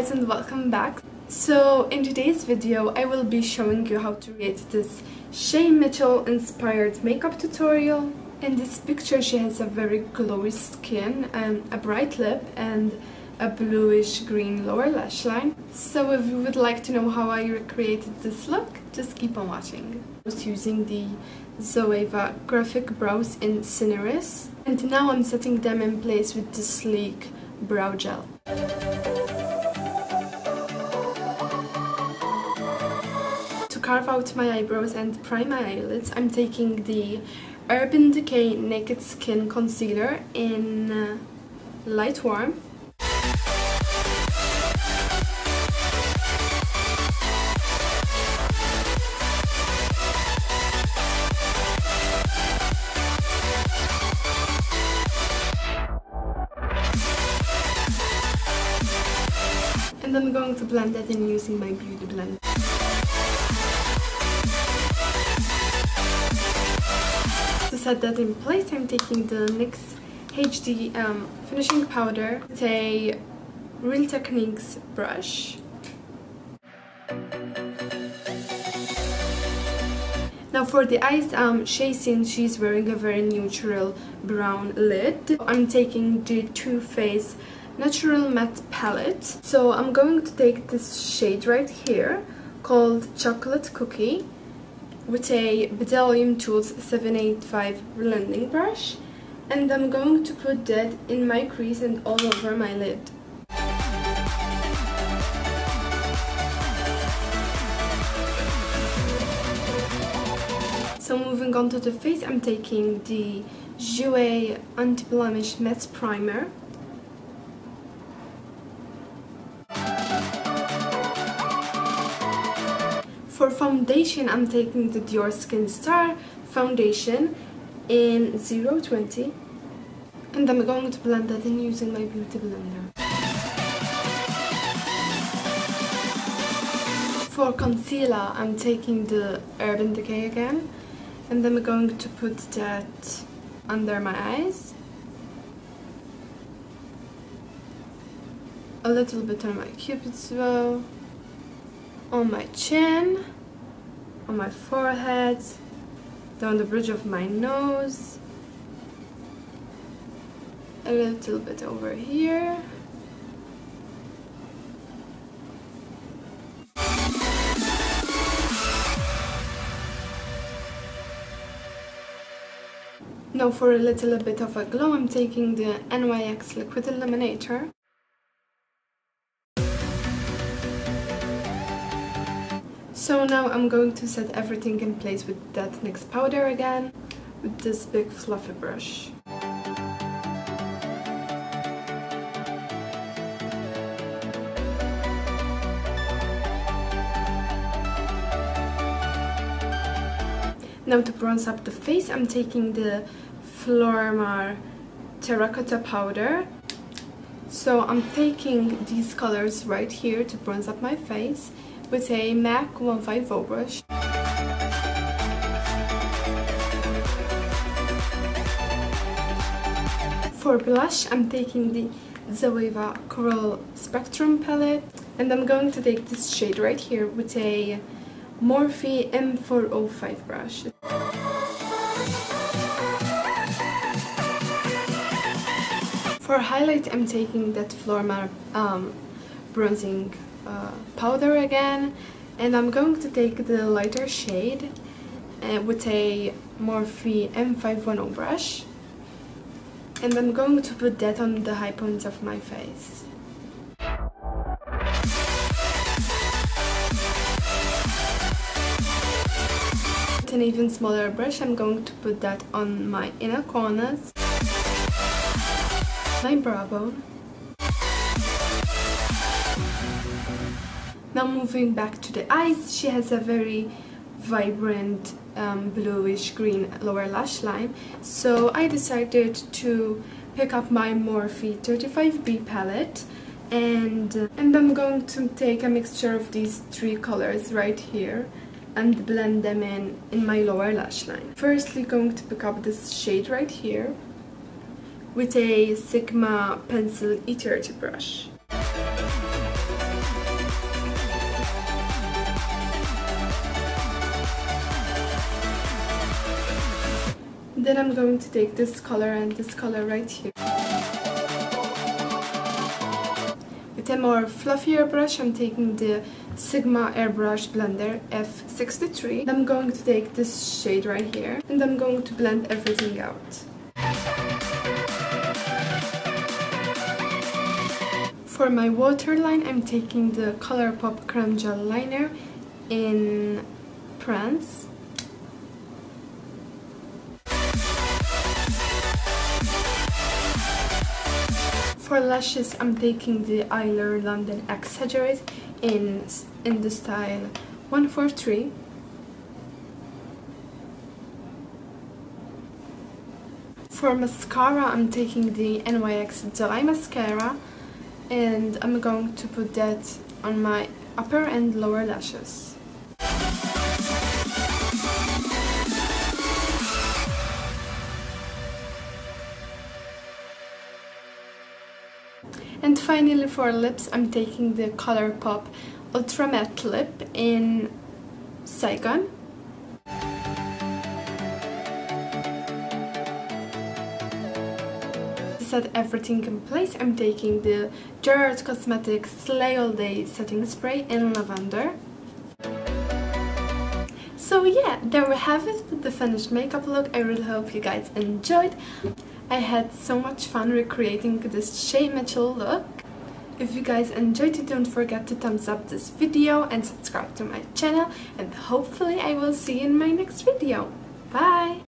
guys and welcome back. So in today's video I will be showing you how to create this Shay Mitchell inspired makeup tutorial. In this picture she has a very glowy skin and a bright lip and a bluish green lower lash line. So if you would like to know how I recreated this look, just keep on watching. I was using the Zoeva graphic brows in Cinereous and now I'm setting them in place with the sleek brow gel. Carve out my eyebrows and prime my eyelids, I'm taking the Urban Decay Naked Skin Concealer in uh, Light Warm. And I'm going to blend that in using my beauty blender. To set that in place, I'm taking the NYX HD um, finishing powder with a Real Techniques brush. Now for the eyes, um, Shay since she's wearing a very neutral brown lid, I'm taking the Too Faced Natural Matte Palette. So I'm going to take this shade right here called Chocolate Cookie with a Bdellium Tools 785 blending brush and I'm going to put that in my crease and all over my lid. So moving on to the face, I'm taking the Jouer Anti-Blemish Matte Primer. For foundation, I'm taking the Diorskin Star foundation in 020 and I'm going to blend that in using my beauty blender. For concealer, I'm taking the Urban Decay again and then I'm going to put that under my eyes a little bit on my cupid's bow on my chin on my forehead down the bridge of my nose a little bit over here Now for a little bit of a glow, I'm taking the NYX Liquid Illuminator. So now I'm going to set everything in place with that NYX powder again, with this big fluffy brush. Now to bronze up the face, I'm taking the Flormar Terracotta Powder. So I'm taking these colors right here to bronze up my face with a MAC 150 brush. For blush, I'm taking the Zoeva Coral Spectrum palette and I'm going to take this shade right here with a Morphe M405 brush. For highlight, I'm taking that Flormar um, bronzing uh, powder again and I'm going to take the lighter shade uh, with a Morphe M510 brush and I'm going to put that on the high points of my face. With an even smaller brush I'm going to put that on my inner corners, my brow bone, Now moving back to the eyes, she has a very vibrant um, bluish green lower lash line so I decided to pick up my Morphe 35B palette and, uh, and I'm going to take a mixture of these three colors right here and blend them in in my lower lash line. Firstly going to pick up this shade right here with a Sigma pencil E30 brush. Then I'm going to take this color and this color right here. With a more fluffier brush, I'm taking the Sigma Airbrush Blender F63. I'm going to take this shade right here and I'm going to blend everything out. For my waterline, I'm taking the Colourpop Creme Gel Liner in Prance. For lashes, I'm taking the Eylure London Exaggerate in, in the style 143. For mascara, I'm taking the NYX Doll Eye Mascara and I'm going to put that on my upper and lower lashes. And finally for lips, I'm taking the Colourpop Ultra Matte Lip in Saigon. set everything in place, I'm taking the Gerard Cosmetics Slay All Day Setting Spray in Lavender. So yeah, there we have it, the finished makeup look. I really hope you guys enjoyed. I had so much fun recreating this Shay Mitchell look. If you guys enjoyed it, don't forget to thumbs up this video and subscribe to my channel and hopefully I will see you in my next video. Bye!